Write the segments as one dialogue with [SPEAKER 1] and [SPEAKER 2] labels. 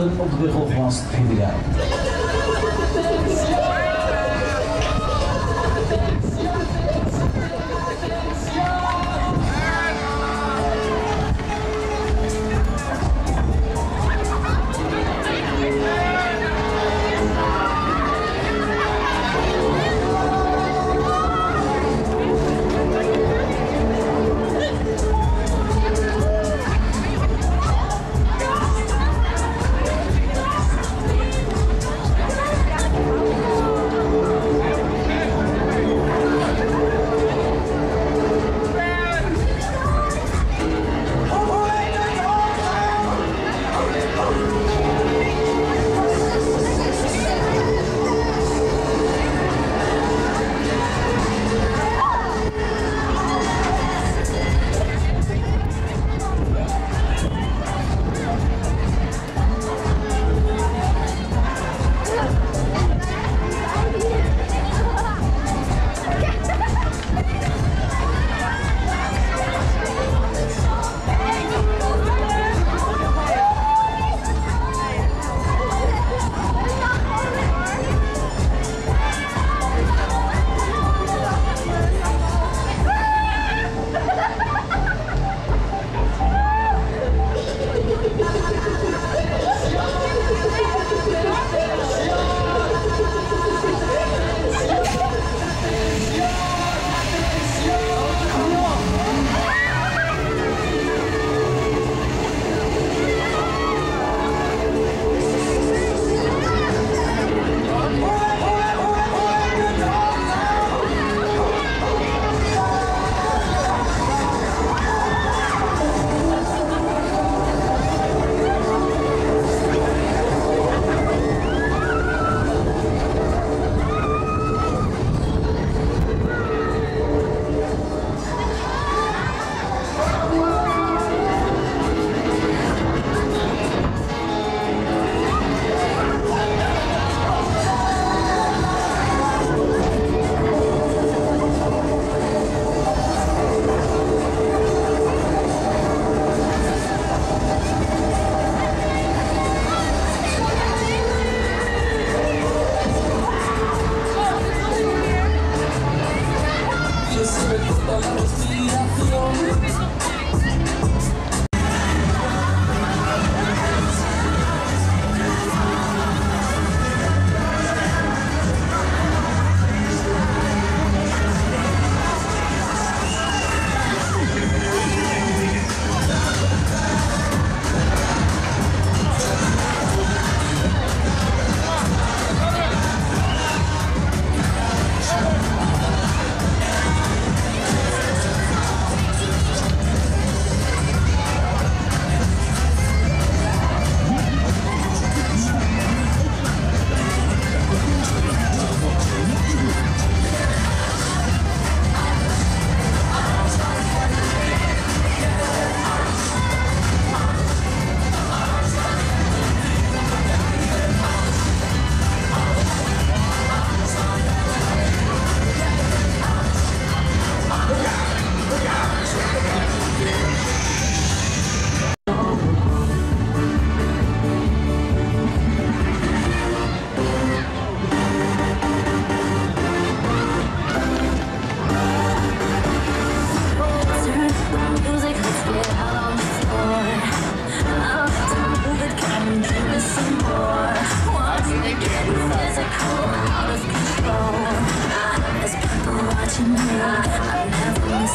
[SPEAKER 1] hooggelast, langs de beugel, handen op de beugel vast,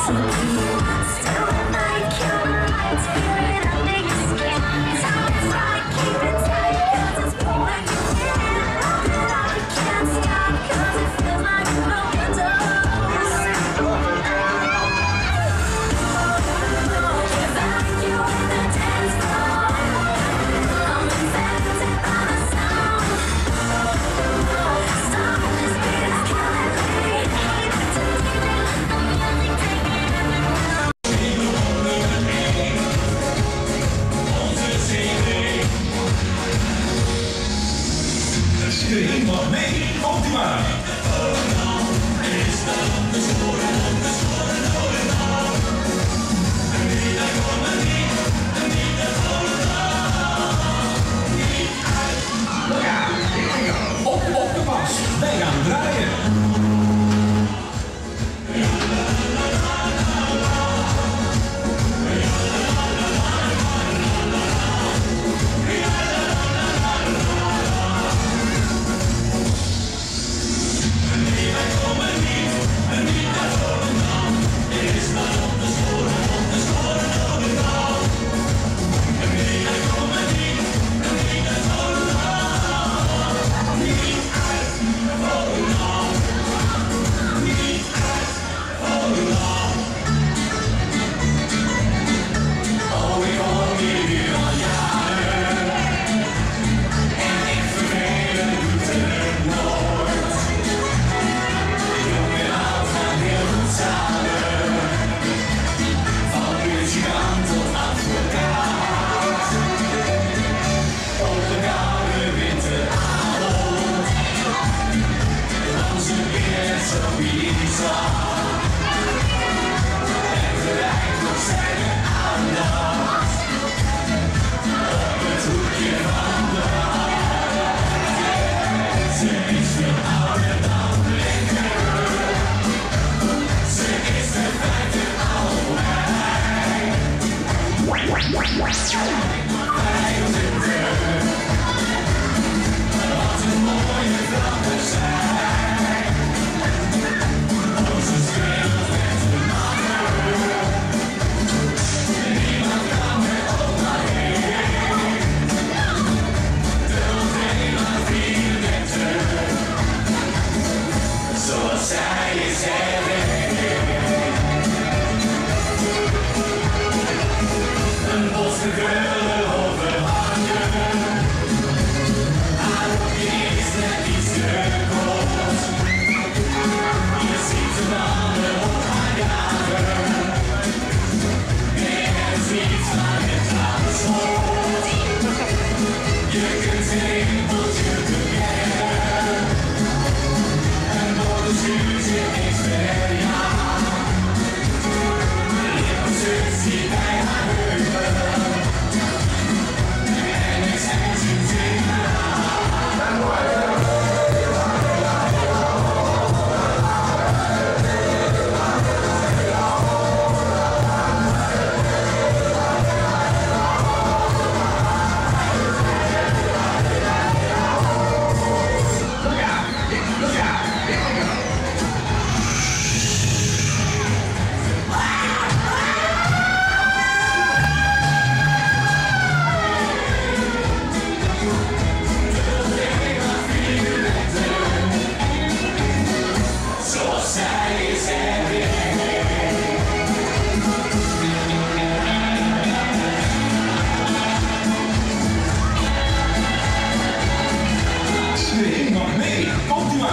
[SPEAKER 1] Listen.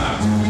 [SPEAKER 1] time.